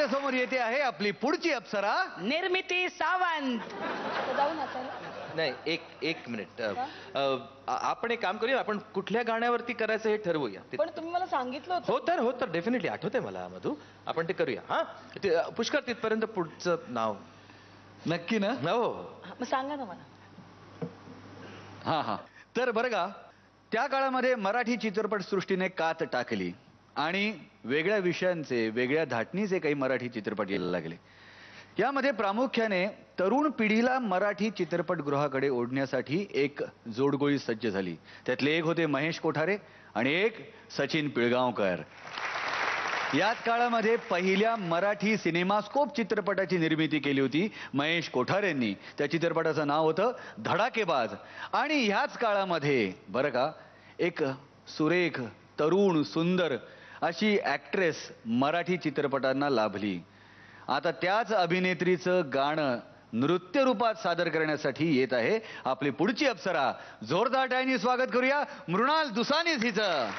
आपल्यासमोर येते आहे आपली पुढची अप्सरा. निर्मिती सावंत. जाऊ नाही एक एक मिनिट. अ, अ, आ- आपण एक काम करूया आपण कुठल्या गाण्यावरती करायचं हे ठरवूया. ते- पण तुम्ही मला सांगितलं होतं. हो तर हो तर डेफिनेटली आठवते मला मधू. आपण ते करूया हा? ते, अ, पुष्कर तिथपर्यंत पुढचं नाव. नक्की ना? हो. मग सांगा ना मला. हा हा. तर बरं का त्या काळामध्ये मराठी चित्रपट सृष्टीने कात टाकली. आणि वेगळ्या विषयांचे वेगळ्या धाटणीचे काही मराठी चित्रपट यायला लागले. यामध्ये प्रामुख्याने तरुण पिढीला मराठी चित्रपटगृहाकडे ओढण्यासाठी एक जोडगोळी सज्ज झाली. त्यातले एक होते महेश कोठारे आणि एक सचिन पिळगावकर. याच काळामध्ये पहिल्या मराठी सिनेमास्कोप चित्रपटाची निर्मिती केली होती महेश कोठारेंनी. त्या चित्रपटाचं नाव होतं धडाकेबाज. आणि ह्याच काळामध्ये बरं का एक सुरेख तरुण सुंदर अशी ॲक्ट्रेस मराठी चित्रपटांना लाभली. आता त्याच अभिनेत्रीचं गाणं नृत्य रूपात सादर करण्यासाठी येत आहे आपली पुढची अप्सरा. जोरदार टाळ्यांनी स्वागत करूया मृणाल दुसानीस हिचं.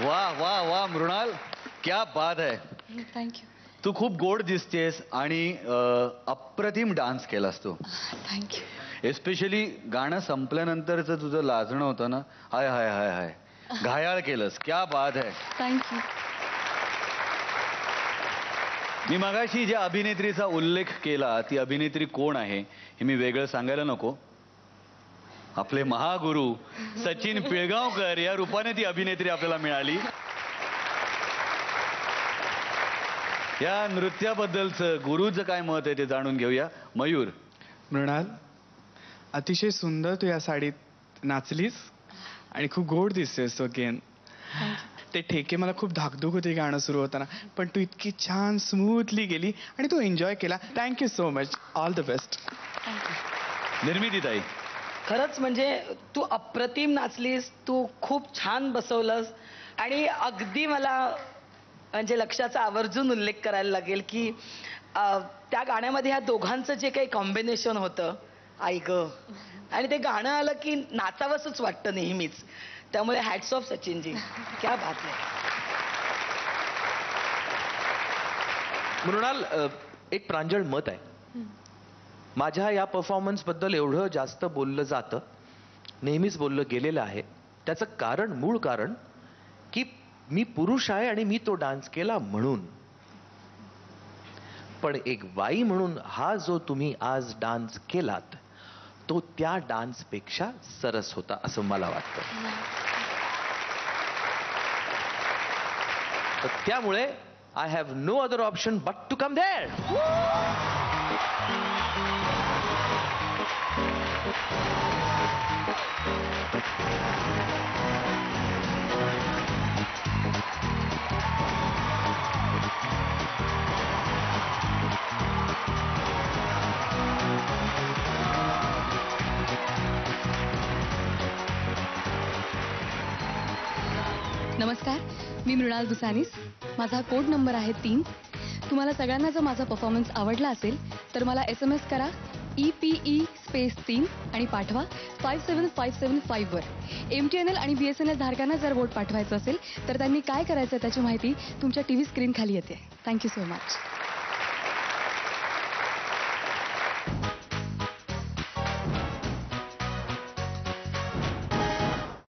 वा वा वा मृणाल. क्या बात आहे थँक्यू तू खूप गोड दिसतेस आणि अप्रतिम डान्स केलास तू. थँक्यू एस्पेशली गाणं संपल्यानंतरचं तुझं लाजणं होतं ना. हाय हाय हाय हाय. घायाळ केलंस. क्या बात आहे थँक्यू मी मगाशी ज्या अभिनेत्रीचा उल्लेख केला ती अभिनेत्री कोण आहे हे मी वेगळं सांगायला नको. आपले महागुरु सचिन पिळगावकर या रूपाने ती अभिनेत्री आपल्याला मिळाली. या नृत्याबद्दलचं गुरुचं काय मत आहे ते जाणून घेऊया. मयूर. मृणाल अतिशय सुंदर तू या साडीत नाचलीस आणि खूप गोड दिसतेस अगेन ते ठेके मला खूप धाकधूक होती गाणं सुरू होताना पण तू इतकी छान स्मूथली गेली आणि तू एन्जॉय केला. Thank you so much. All the best. Nirmiti ताई. खरंच म्हणजे तू अप्रतिम नाचलीस तू खूप छान बसवलंस. आणि अगदी मला म्हणजे लक्षाचा आवर्जून उल्लेख करायला लागेल की त्या गाण्यामध्ये ह्या दोघांचं जे काही कॉम्बिनेशन होतं आई ग. आणि ते गाणं आलं की नाचावंसच वाटतं नेहमीच. त्यामुळे हॅट्स ऑफ सचिनजी. क्या बात आहे मृणाल एक प्रांजळ मत आहे. माझ्या या परफॉर्मन्सबद्दल एवढं जास्त बोललं जातं नेहमीच बोललं गेलेलं आहे. त्याचं कारण मूळ कारण की मी पुरुष आहे आणि मी तो डान्स केला म्हणून. पण एक बाई म्हणून हा जो तुम्ही आज डान्स केलात तो त्या डान्सपेक्षा सरस होता असं मला वाटतं. तर त्यामुळे I have no other option but to come there नमस्कार मी मृणाल दुसानीस. माझा कोड नंबर आहे तीन. तुम्हाला सगळ्यांना जर माझा परफॉर्मन्स आवडला असेल तर मला एस एम एस करा. ई पी ई स्पेस तीन आणि पाठवा फाईव्ह सेव्हन फाईव्ह सेवन फाईव्हवर एम टी एन एल आणि बी एस एन एल धारकांना जर वोट पाठवायचं असेल तर त्यांनी काय करायचं त्याची माहिती तुमच्या टी व्ही स्क्रीन खाली येते. Thank you so much